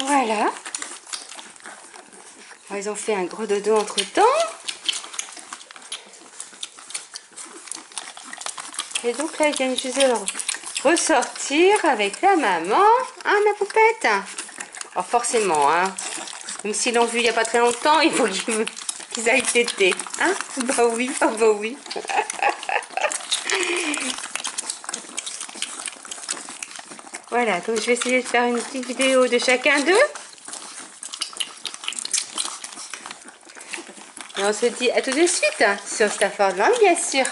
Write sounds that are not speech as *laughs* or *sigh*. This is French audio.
Voilà. Ils ont fait un gros dodo entre temps. Et donc là, ils viennent juste de ressortir avec la maman. Hein, ma poupette Alors forcément, hein. Même s'ils l'ont vu il n'y a pas très longtemps, il faut qu'ils *laughs* aillent téter. Hein Bah oui, oh bah oui. *laughs* voilà, donc je vais essayer de faire une petite vidéo de chacun d'eux. Et on se dit à tout de suite sur Staffordland, bien sûr.